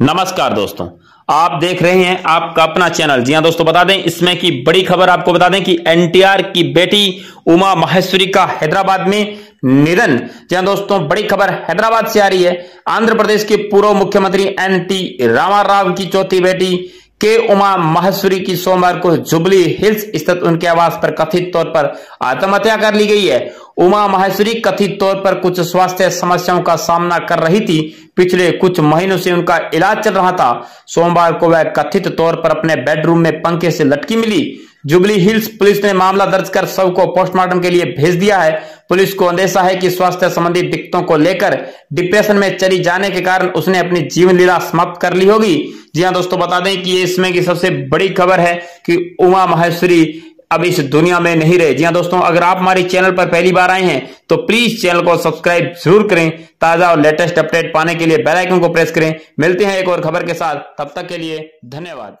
नमस्कार दोस्तों, आप देख रहे हैं आपका अपना चैनल। जी हाँ दोस्तों, बता दें, इसमें की बड़ी खबर आपको बता दें कि एनटीआर की बेटी उमा महेश्वरी का हैदराबाद में निधन। जी हाँ दोस्तों, बड़ी खबर हैदराबाद से आ रही है। आंध्र प्रदेश के पूर्व मुख्यमंत्री एन टी रामाराव की चौथी बेटी के उमा महेश्वरी की सोमवार को जुबली हिल्स स्थित उनके आवास पर कथित तौर पर आत्महत्या कर ली गई है। उमा महेश्वरी कथित तौर पर कुछ स्वास्थ्य समस्याओं का सामना कर रही थी। पिछले कुछ महीनों से उनका इलाज चल रहा था। सोमवार को वह कथित तौर पर अपने बेडरूम में पंखे से लटकी मिली। जुबली हिल्स पुलिस ने मामला दर्ज कर शव को पोस्टमार्टम के लिए भेज दिया है। पुलिस को अंदेशा है कि स्वास्थ्य संबंधी दिक्कतों को लेकर डिप्रेशन में चली जाने के कारण उसने अपनी जीवन लीला समाप्त कर ली होगी। जी हाँ दोस्तों, बता दें कि ये इसमें की सबसे बड़ी खबर है कि उमा महेश्वरी अब इस दुनिया में नहीं रहे। जी हाँ दोस्तों, अगर आप हमारे चैनल पर पहली बार आए हैं तो प्लीज़ चैनल को सब्सक्राइब ज़रूर करें, ताज़ा और लेटेस्ट अपडेट पाने के लिए बेल आइकन को प्रेस करें। मिलते हैं एक और खबर के साथ। तब तक के लिए धन्यवाद।